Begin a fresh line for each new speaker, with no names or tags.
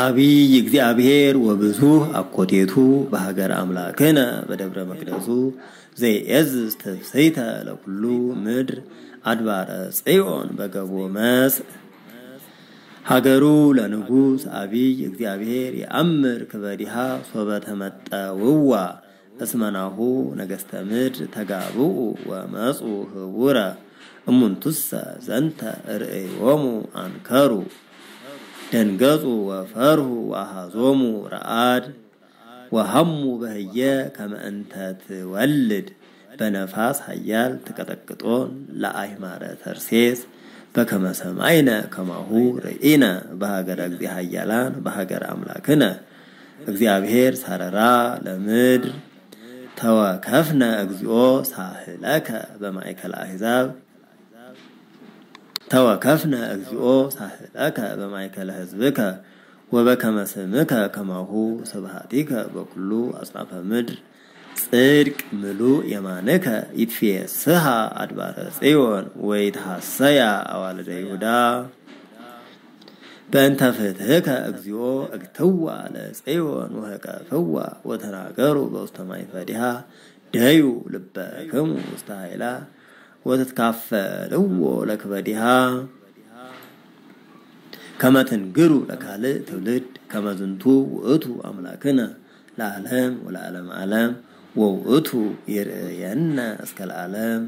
አቢይ እግዚአብሔር ወብዙህ አኮቴቱ በሀገር አምላክነ በደብረ መቅደሱ ዘይእዝዝ ትፍስሕተ ለኩሉ ምድር አድባረ ጽዮን በገቦ መስእ ሀገሩ ለንጉሥ አቢይ እግዚአብሔር የአምር ክበዲሃ ሶበ ተመጠውዋ እስመናሁ ነገሥተ ምድር ተጋብኡ ወመፁ ህቡረ እሙንቱሰ ዘንተ ርእዮሙ አንከሩ ደንገጹ ወፈርሁ ወአሃዞሙ ረአድ ወሐሙ በህየ ከመ እንተ ትወልድ በነፋስ ኃያል ተቀጠቅጦን ለአይማረ ተርሴስ በከመ ሰማይነ ከማሁ ርኢነ በሀገረ እግዚእ ኃያላን በሀገረ አምላክነ እግዚአብሔር ሳረራ ለምድር ተወከፍነ እግዚኦ ሳህለከ በማእከለ አሕዛብ ተወከፍነ እግዚኦ ሳህለከ በማእከለ ህዝብከ ወበከመ ስምከ ከማሁ ስብሃቲከ በኩሉ አጽናፈ ምድር። ጽድቅ ምሉእ የማንከ ይትፌስሃ አድባረ ጽዮን ወይትሐሰያ አዋልደ ይሁዳ። በእንተ ፍትሕከ እግዚኦ እግትዋ ለጽዮን ወህቀፍዋ ወተናገሩ በውስተ ማይፈዲሃ ደዩ ልበክሙ ውስተ ኃይላ ወትትካፈልዎ ለክበዲሃ ከመ ትንግሩ ለካልእ ትውልድ ከመ ዝንቱ ውእቱ አምላክነ ለዓለም ወለዓለም ዓለም። ወውእቱ ይርእየነ እስከ ለዓለም